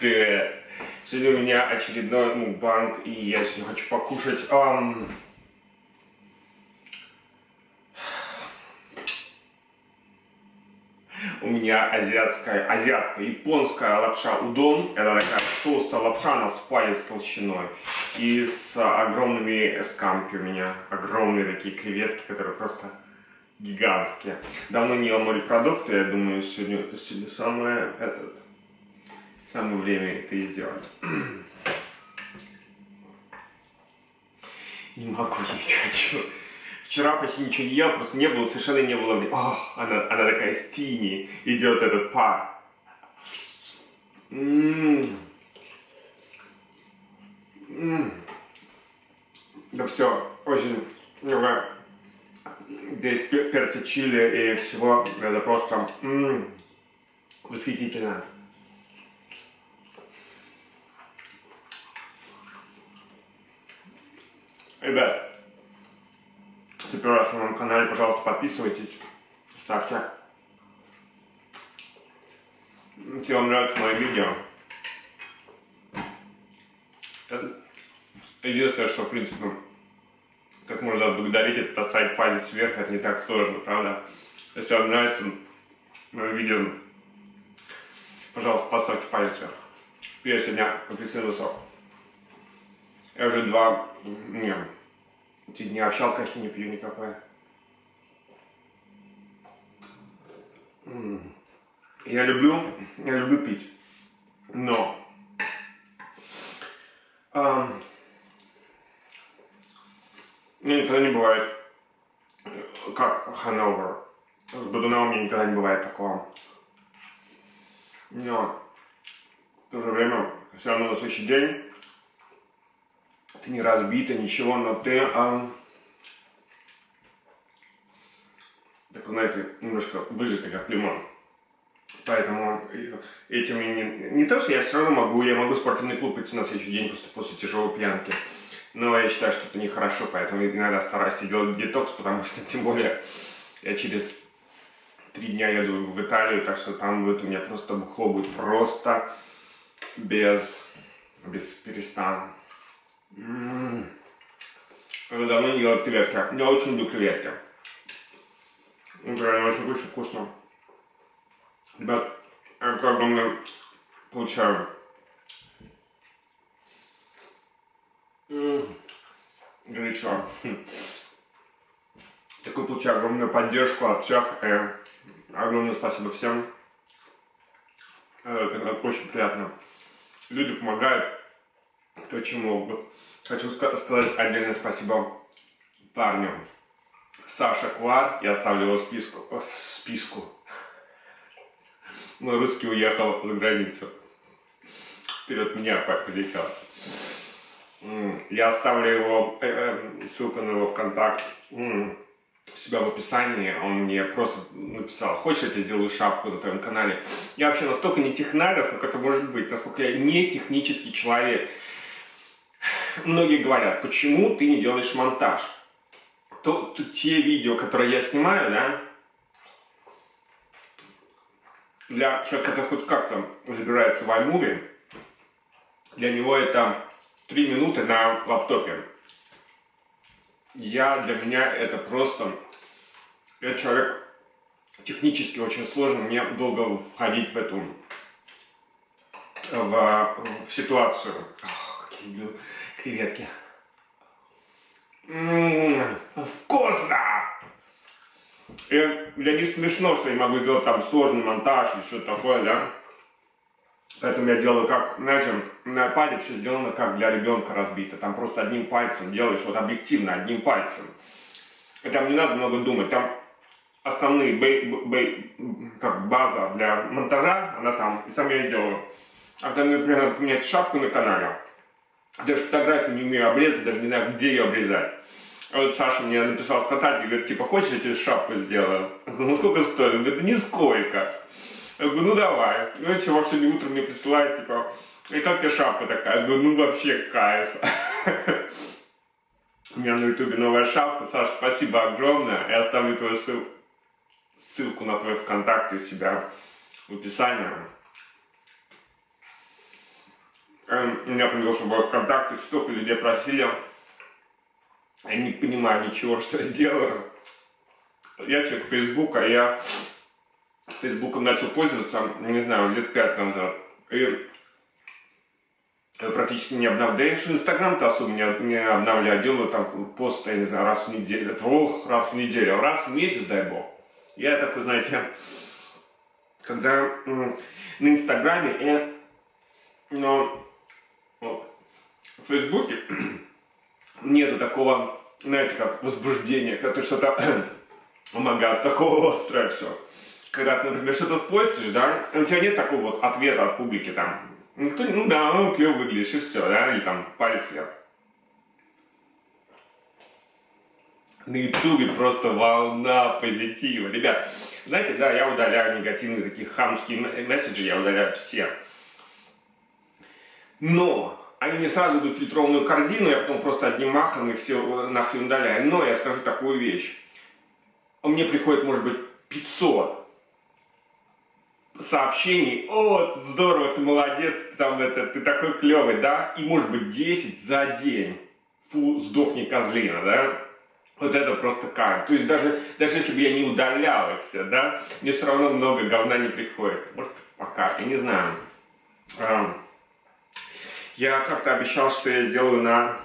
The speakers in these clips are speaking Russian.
Привет. Сегодня у меня очередной мукбанг, и я сегодня хочу покушать... ам, У меня азиатская, азиатская, японская лапша удон. Это такая толстая лапша, она с палец толщиной. И с огромными скамки у меня. Огромные такие креветки, которые просто гигантские. Давно не ел морепродукты, я думаю, сегодня, сегодня самое, этот, самое время это и сделать. Не могу есть, хочу. Вчера почти ничего не ел, просто не было, совершенно не было. О, она, она такая стини, идет этот пар. М-м-м. М-м. Да все, очень много без перца чили и всего. Это просто м-м, восхитительно. Ребят, если первый раз на моем канале, пожалуйста, подписывайтесь, ставьте. Если вам нравятся мои видео. Единственное, что, в принципе, как можно отблагодарить, это поставить палец вверх, это не так сложно, правда? Если вам нравится мое видео, пожалуйста, поставьте палец вверх. Я сегодня сок. Я уже два, не, эти дни общалка не пью никакой. Я люблю, я люблю пить, но а, никогда не бывает, как Хановер. С Бодуна у меня никогда не бывает такого. Но в то же время все равно на следующий день ты не разбита, ничего, но ты, а, так знаете, немножко выжатый как лимон. Поэтому этим не, не то, что я все равно могу, я могу в спортивный клуб идти на следующий день после, после тяжелой пьянки. Но я считаю, что это нехорошо, поэтому иногда стараюсь делать детокс, потому что тем более я через три дня еду в Италию, так что там будет у меня просто бухло будет просто без, без перестана. Я давно не ел креветки. Я очень люблю креветки. Это очень, очень вкусно. Ребят, я огромное получаю. Горячо. Такую получаю огромную поддержку от всех. И огромное спасибо всем. Э, это очень приятно. Люди помогают, кто чем могут. Хочу сказать отдельное спасибо парню. Саша Квар, я оставлю его списку, э, списку. Мой русский уехал за границу. Вперед меня полетел. Я оставлю его, э, э, ссылку на его ВКонтакт себя в описании. Он мне просто написал, хочешь, я тебе сделаю шапку на твоем канале. Я вообще настолько не технарь, насколько это может быть, насколько я не технический человек многие говорят, почему ты не делаешь монтаж? То, то те видео, которые я снимаю, да, для человека, который хоть как-то разбирается в iMovie, для него это 3 минуты на лаптопе. Я, для меня это просто... Я человек технически очень сложно, мне долго входить в эту... в, в ситуацию. Ох, как я креветки. Ммм, вкусно! И для них смешно, что я могу сделать там сложный монтаж и что-то такое, да? Поэтому я делаю как, знаете, на iPad все сделано как для ребенка разбито. Там просто одним пальцем делаешь, вот объективно, одним пальцем. И там не надо много думать. Там основные бей, бей, как база для монтажа, она там, и там я и делаю. А там, например, поменять шапку на канале, даже фотографию не умею обрезать, даже не знаю, где ее обрезать. А вот Саша мне написал в ВКонтакте, говорит, типа, хочешь, я тебе шапку сделаю? Говорю, ну сколько стоит? Он говорит, нисколько. Я говорю, ну давай. Ну чувак сегодня утром мне присылает, типа, и как тебе шапка такая? Я говорю, ну вообще кайф. У меня на ютубе новая шапка. Саша, спасибо огромное. Я оставлю твою ссылку, ссылку на твой ВКонтакте у себя в описании. Эм, меня привел с собой в контакты, столько людей просили. Я не понимаю ничего, что я делаю. Я человек Фейсбука, я Фейсбуком начал пользоваться, не знаю, лет пять назад. И практически не обновляю. Да и Инстаграм-то особо не, не обновляю. Делаю там посты, я не знаю, раз в неделю. Ох, раз в неделю. Раз в месяц, дай бог. Я такой, знаете, когда на Инстаграме и но, вот, в Фейсбуке нету такого, знаете, как возбуждения, когда ты что-то, о такого острое все. Когда ты, например, что-то постишь, да, у тебя нет такого вот ответа от публики, там, никто, ну да, ну, клево выглядишь, и все, да, или там палец вверх. На ютубе просто волна позитива. Ребят, знаете, да, я удаляю негативные такие хамские месседжи, я удаляю все. Но они не сразу идут фильтрованную корзину, я потом просто одним махом их все нахрен удаляю. Но я скажу такую вещь. Мне приходит, может быть, 500 сообщений, о, здорово, ты молодец, там это, ты такой клевый, да, и может быть 10 за день, фу, сдохни козлина, да, вот это просто кайф. То есть даже, даже если бы я не удалял их все, да, мне все равно много говна не приходит. Может, пока, я не знаю. Я как-то обещал, что я сделаю на,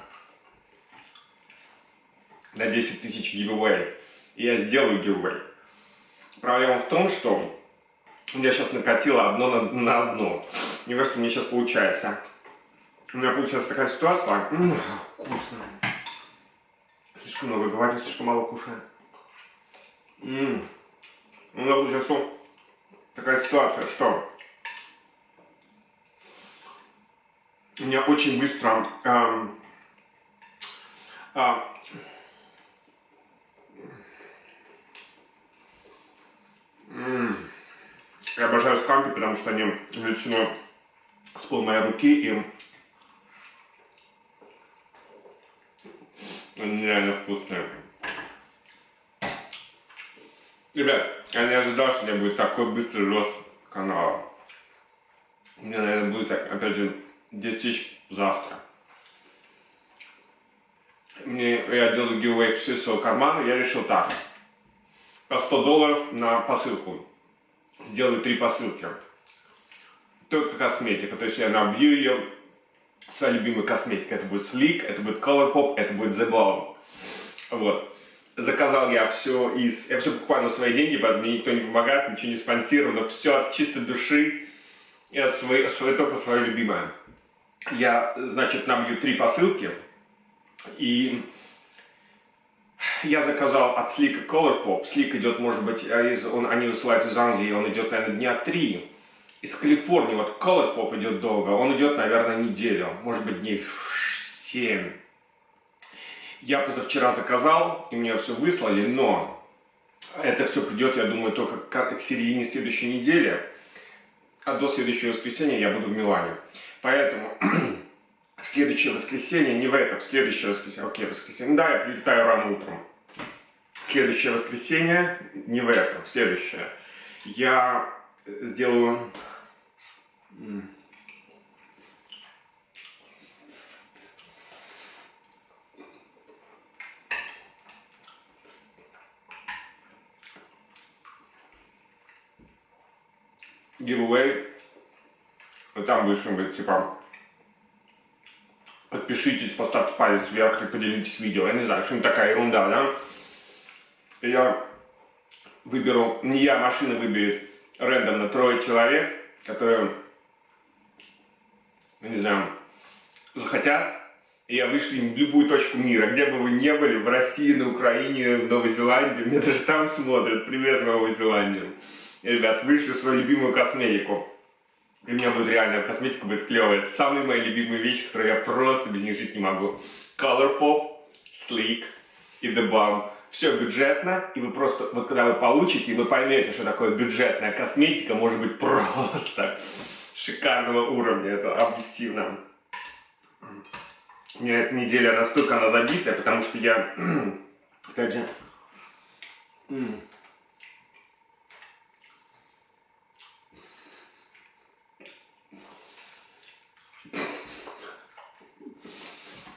на 10 тысяч giveaway. И я сделаю giveaway. Проблема в том, что у меня сейчас накатило одно на, на одно. Не во что мне сейчас получается. У меня получается такая ситуация. М-м, вкусно. Слишком много говорю, слишком мало кушаю. М-м. У меня получается такая ситуация, что у меня очень быстро эм, э, Я обожаю скампи, потому что они величиной с пол моей руки и они нереально вкусные. Ребят, я не ожидал, что у меня будет такой быстрый рост канала. У меня, наверное, будет, опять же, 10 тысяч завтра. Мне, я делаю giveaway все своего кармана, я решил так. По 100 долларов на посылку сделаю три посылки. Только косметика, то есть я набью ее своя любимая косметика. Это будет Sleek, это будет Colourpop, это будет The Balm. Вот. Заказал я все из... Я все покупаю на свои деньги, поэтому мне никто не помогает, ничего не спонсирую, но все от чистой души. Я свой, свой, только свое любимое. Я, значит, набью три посылки. И я заказал от Слика Color Pop. Слик идет, может быть, э, из, он, они высылают из Англии, он идет, наверное, дня три. Из Калифорнии, вот Color Pop идет долго, он идет, наверное, неделю, может быть, дней семь. Я позавчера заказал, и мне все выслали, но это все придет, я думаю, только к, к середине следующей недели. А до следующего воскресенья я буду в Милане. Поэтому следующее воскресенье, не в это, в следующее воскресенье, окей, воскресенье, да, я прилетаю рано утром. Следующее воскресенье, не в это, в следующее, я сделаю giveaway. Там будет, типа, подпишитесь, поставьте палец вверх и поделитесь видео. Я не знаю, что-нибудь такая ерунда, да? Я выберу, не я, машина выберет рандомно трое человек, которые, не знаю, захотят, и я вышлю им в любую точку мира, где бы вы ни были, в России, на Украине, в Новой Зеландии, мне даже там смотрят, привет, Новой Зеландии. Ребят, вышлю свою любимую косметику. И у меня будет реально косметика будет клевая. Самые мои любимые вещи, которые я просто без них жить не могу. Colourpop, Sleek и The Balm. Все бюджетно, и вы просто, вот когда вы получите, вы поймете, что такое бюджетная косметика может быть просто шикарного уровня, это объективно. У меня эта неделя настолько она забитая, потому что я, опять же,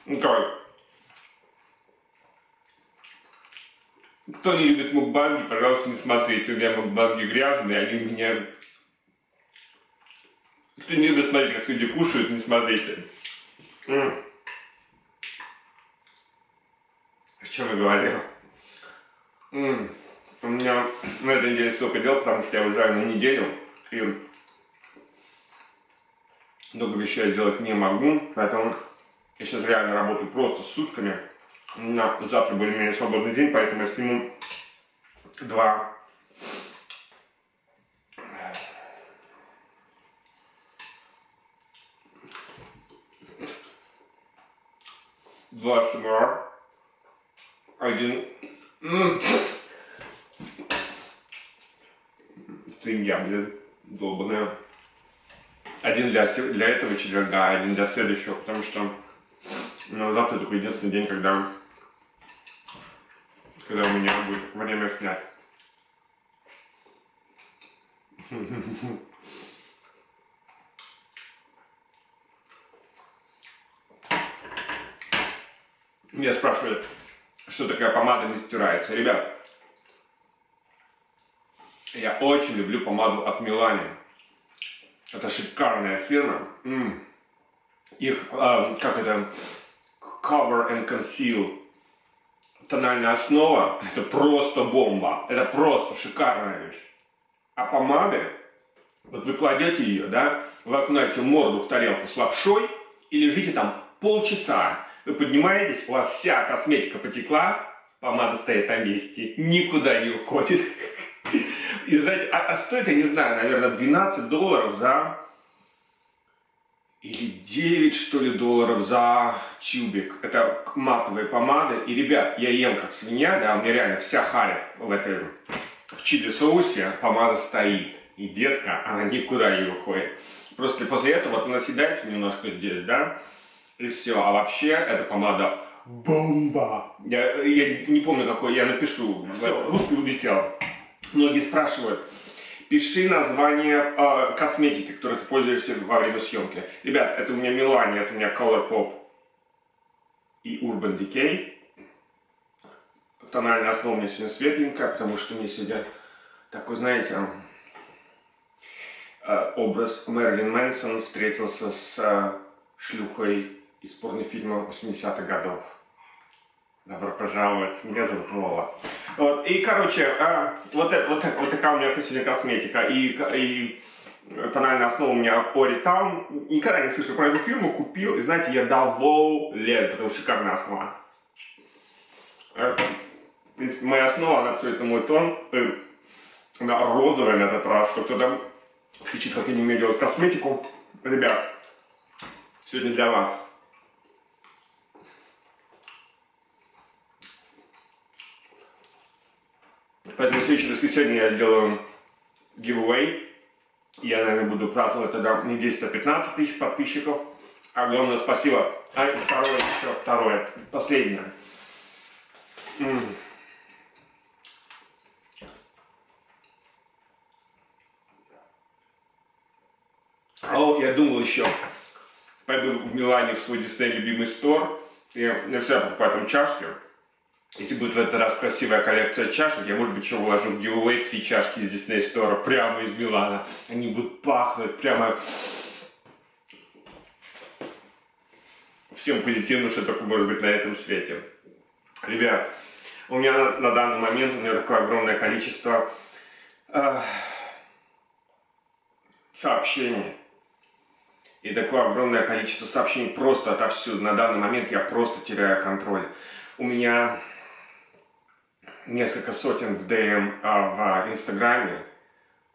Ну как? Кто не любит мукбанги, пожалуйста, не смотрите. У меня мукбанги грязные, они у меня... Кто не любит смотреть, как люди кушают, не смотрите. О чем я говорил? У меня на этой неделе столько дел, потому что я уезжаю на неделю. И много вещей сделать не могу, поэтому я сейчас реально работаю просто сутками. У меня завтра более-менее свободный день, поэтому я сниму два два СМР, один свинья, блин, долбаная. Один для, для этого четверга, один для следующего, потому что ну, завтра только единственный день, когда, когда у меня будет время снять. Меня спрашивают, что такая помада не стирается. Ребят, я очень люблю помаду от Милани. Это шикарная фирма. Их, э, как это, Cover and Conceal. Тональная основа, это просто бомба. Это просто шикарная вещь. А помады, вот вы кладете ее, да, вы окунаете морду в тарелку с лапшой и лежите там полчаса. Вы поднимаетесь, у вас вся косметика потекла, помада стоит на месте, никуда не уходит. И знаете, а, а стоит, я не знаю, наверное, 12 долларов за... Или 9, что ли, долларов за тюбик. Это матовые помады. И, ребят, я ем как свинья, да, у меня реально вся харя в этой... В чили соусе помада стоит. И детка, она никуда не уходит. Просто после этого вот наседается немножко здесь, да, и все. А вообще, эта помада бомба. Я, я не помню, какой, я напишу. Все, русский улетел. Многие спрашивают, пиши название э, косметики, которой ты пользуешься во время съемки. Ребят, это у меня Милани, это у меня Colourpop и Urban Decay. Тональная основа у меня сегодня светленькая, потому что мне сегодня такой, знаете, э, образ Мэрилин Мэнсон встретился с э, шлюхой из порнофильма 80-х годов. Добро пожаловать, меня зовут Вова. Вот, и, короче, а, вот, это, вот, вот такая у меня сегодня косметика. И, и тональная основа у меня Ori Town. Никогда не слышал про эту фирму, купил. И знаете, я доволен, потому что шикарная основа. Это, в принципе, моя основа, она абсолютно мой тон. Она розовая на этот раз, что кто-то кричит, как я не умею делать косметику. Ребят, сегодня для вас. Поэтому в следующее воскресенье я сделаю giveaway. Я, наверное, буду праздновать тогда не 10, а 15 тысяч подписчиков. Огромное спасибо. А второе, еще второе, последнее. О, я думал еще, пойду в Милане в свой Дисней любимый стор. Я, я всегда покупаю там чашки. Если будет в этот раз красивая коллекция чашек, я, может быть, еще вложу в giveaway три чашки из Disney Store прямо из Милана. Они будут пахнуть прямо всем позитивным, что только может быть на этом свете. Ребят, у меня на, на данный момент у меня такое огромное количество э, сообщений. И такое огромное количество сообщений просто отовсюду. На данный момент я просто теряю контроль. У меня несколько сотен в ДМ а, в Инстаграме,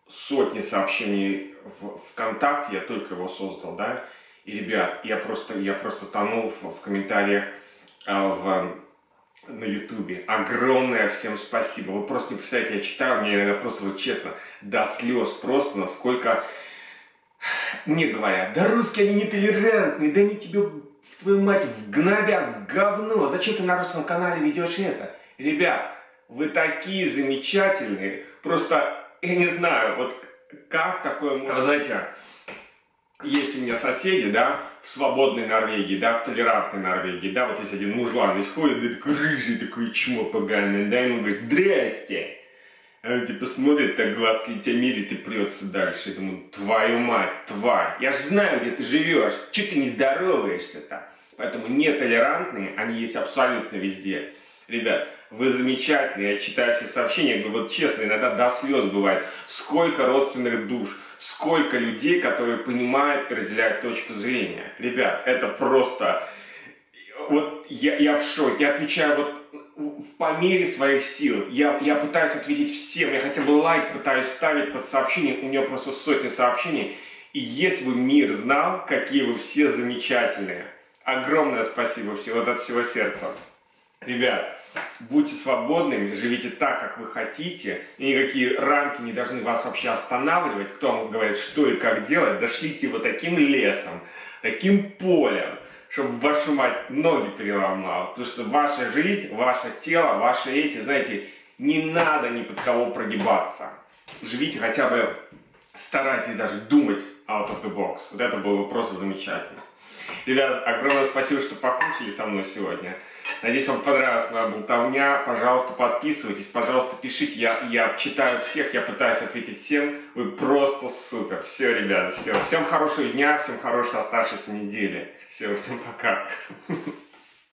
сотни сообщений в ВКонтакте, я только его создал, да, и, ребят, я просто, я просто тонул в, в комментариях а, в, на Ютубе. Огромное всем спасибо. Вы просто не представляете, я читаю, мне иногда просто, вот честно, до слез просто, насколько мне говорят, да русские они нетолерантные, да они тебе, твою мать, вгнобят в говно. Зачем ты на русском канале ведешь это? Ребят, вы такие замечательные. Просто, я не знаю, вот как такое можно... Вы знаете, есть у меня соседи, да, в свободной Норвегии, да, в толерантной Норвегии, да, вот есть один мужлан здесь ходит, да, такой рыжий, такой чмо поганый, да, и он говорит, здрасте, а он типа смотрит так глазки и тебя мерит и прется дальше. Я думаю, твою мать, тварь, я же знаю, где ты живешь, че ты не здороваешься-то? Поэтому нетолерантные, они есть абсолютно везде. Ребят, вы замечательные, я читаю все сообщения, говорю, вот честно, иногда до слез бывает. Сколько родственных душ, сколько людей, которые понимают и разделяют точку зрения. Ребят, это просто... Вот я, я в шоке, я отвечаю вот по мере своих сил. Я, я пытаюсь ответить всем, я хотя бы лайк пытаюсь ставить под сообщение, у меня просто сотни сообщений. И если бы мир знал, какие вы все замечательные. Огромное спасибо всего от всего сердца. Ребят, будьте свободными, живите так, как вы хотите, и никакие рамки не должны вас вообще останавливать. Кто вам говорит, что и как делать, дошлите его таким лесом, таким полем, чтобы вашу мать ноги переломал. Потому что ваша жизнь, ваше тело, ваши эти, знаете, не надо ни под кого прогибаться. Живите хотя бы, старайтесь даже думать out of the box. Вот это было бы просто замечательно. Ребята, огромное спасибо, что покушали со мной сегодня. Надеюсь, вам понравилась моя болтовня. Пожалуйста, подписывайтесь, пожалуйста, пишите. Я, я читаю всех, я пытаюсь ответить всем. Вы просто супер. Все, ребята, все. Всем хорошего дня, всем хорошей оставшейся недели. Все, всем пока.